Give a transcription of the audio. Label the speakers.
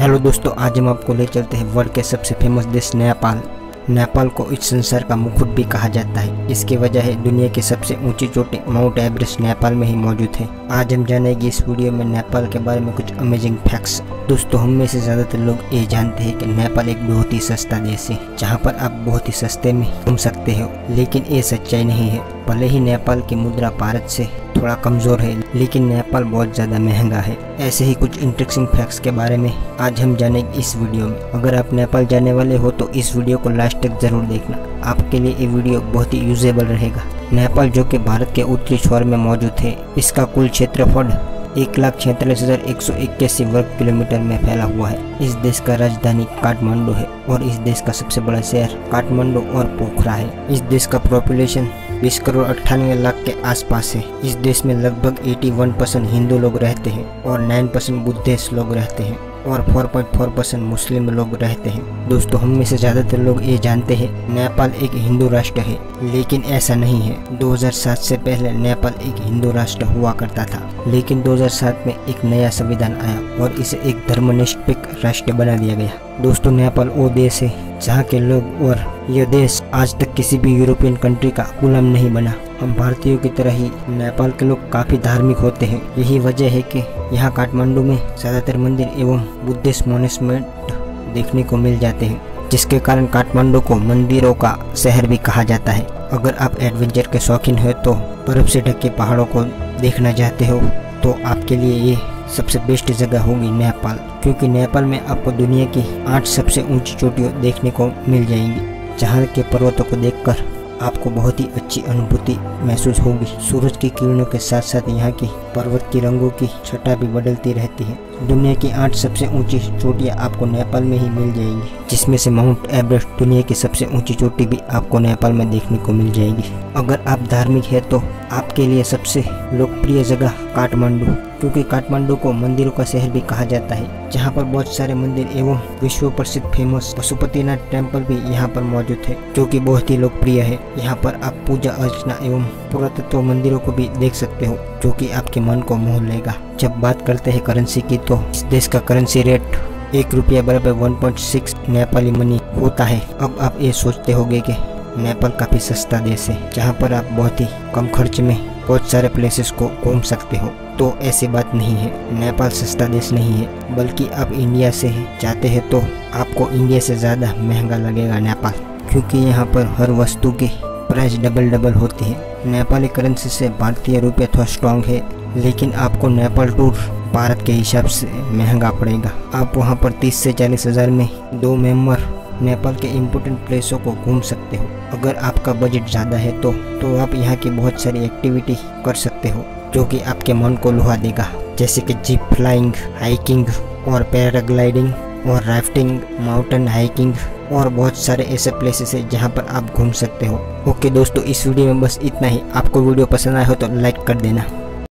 Speaker 1: Hello दोस्तों, आज हम आपको ले चलते हैं वर्ल्ड के सबसे फ़ेमस देश नेपाल। नेपाल को इस संसार का मुकुट भी कहा जाता है। इसकी वजह है, दुनिया की सबसे ऊँची चोटी माउंट एवरेस्ट नेपाल में ही मौजूद है। आज हम जानेंगे इस वीडियो में नेपाल के बारे में कुछ अमेजिंग फैक्ट्स दोस्तों, हम में से ज़्यादातर लोग ये जानते हैं कि नेपाल एक बहुत ही सस्ता देश है, जहाँ पर आप बहुत ही सस्ते में घूम सकते हो। लेकिन ये सच्चाई नहीं है। भले ही नेपाल की मुद्रा भारत से थोड़ा कमज़ोर है, लेकिन नेपाल बहुत ज़्यादा महँगा है। ऐसे ही कुछ इंटरेस्टिंग फैक्ट्स के बारे में आज हम जानेंगे इस वीडियो में। अगर आप नेपाल जाने वाले हो तो इस वीडियो को लास्ट तक ज़रूर देखना। आपके लिए ये वीडियो बहुत ही यूजेबल रहेगा। नेपाल, जो कि भारत के उत्तरी छोर में मौजूद है, इसका कुल क्षेत्रफल एक लाख छियालीस हज़ार एक सौ इक्यासी वर्ग किलोमीटर में फैला हुआ है। इस देश का राजधानी काठमांडू है और इस देश का सबसे बड़ा शहर काठमांडू और पोखरा है। इस देश का पॉपुलेशन बीस करोड़ अट्ठानवे लाख के आसपास है। इस देश में लगभग 81 परसेंट हिंदू लोग रहते हैं और 9 परसेंट बुद्धिस्ट लोग रहते हैं और 4.4 परसेंट मुस्लिम लोग रहते हैं। दोस्तों, हम में से ज़्यादातर लोग ये जानते हैं, नेपाल एक हिंदू राष्ट्र है, लेकिन ऐसा नहीं है। 2007 से पहले नेपाल एक हिंदू राष्ट्र हुआ करता था, लेकिन 2007 में एक नया संविधान आया और इसे एक धर्मनिरपेक्ष राष्ट्र बना दिया गया। दोस्तों, नेपाल वो देश है जहाँ के लोग और यह देश आज तक किसी भी यूरोपियन कंट्री का गुलाम नहीं बना। हम भारतीयों की तरह ही नेपाल के लोग काफ़ी धार्मिक होते हैं। यही वजह है कि यहाँ काठमांडू में ज़्यादातर मंदिर एवं बुद्धिस्ट मोनेस्मेंट देखने को मिल जाते हैं, जिसके कारण काठमांडू को मंदिरों का शहर भी कहा जाता है। अगर आप एडवेंचर के शौकीन हो तो बर्फ़ से ढके पहाड़ों को देखना चाहते हो तो आपके लिए ये सबसे बेस्ट जगह होगी नेपाल, क्योंकि नेपाल में आपको दुनिया की आठ सबसे ऊँची चोटियों देखने को मिल जाएँगी, जहाँ के पर्वतों को देखकर आपको बहुत ही अच्छी अनुभूति महसूस होगी। सूरज की किरणों के साथ साथ यहाँ की पर्वत की रंगों की छटा भी बदलती रहती है। दुनिया की आठ सबसे ऊँची चोटियाँ आपको नेपाल में ही मिल जाएँगी, जिसमें से माउंट एवरेस्ट दुनिया की सबसे ऊँची चोटी भी आपको नेपाल में देखने को मिल जाएगी। अगर आप धार्मिक है तो आपके लिए सबसे लोकप्रिय जगह काठमांडू, क्योंकि काठमांडू को मंदिरों का शहर भी कहा जाता है, जहाँ पर बहुत सारे मंदिर एवं विश्व प्रसिद्ध फ़ेमस पशुपतिनाथ टेंपल भी यहाँ पर मौजूद है, जो कि बहुत ही लोकप्रिय है। यहाँ पर आप पूजा अर्चना एवं पुरातत्व मंदिरों को भी देख सकते हो, जो कि आपके मन को मोह लेगा। जब बात करते हैं करेंसी की तो इस देश का करेंसी रेट एक रुपया बराबर 1.6 नेपाली मनी होता है। अब आप ये सोचते होंगे कि नेपाल काफ़ी सस्ता देश है, जहाँ पर आप बहुत ही कम खर्च में बहुत सारे प्लेसेस को घूम सकते हो। तो ऐसी बात नहीं है नेपाल सस्ता देश नहीं है, बल्कि आप इंडिया से जाते हैं तो आपको इंडिया से ज़्यादा महँगा लगेगा नेपाल क्योंकि यहाँ पर हर वस्तु की प्राइस डबल डबल होती है। नेपाली करेंसी से भारतीय रुपये थोड़ा स्ट्रांग है लेकिन आपको नेपाल टूर भारत के हिसाब से महँगा पड़ेगा। आप वहाँ पर 30 से चालीस हज़ार में दो मेंबर नेपाल के इम्पोर्टेंट प्लेसों को घूम सकते हो। अगर आपका बजट ज़्यादा है तो तो आप यहाँ की बहुत सारी एक्टिविटी कर सकते हो, जो कि आपके मन को लुहा देगा। जैसे कि जीप फ्लाइंग हाइकिंग और पैराग्लाइडिंग और राफ्टिंग माउंटेन हाइकिंग और बहुत सारे ऐसे प्लेसेस है जहाँ पर आप घूम सकते हो। ओके दोस्तों, इस वीडियो में बस इतना ही। आपको वीडियो पसंद आया हो तो लाइक कर देना।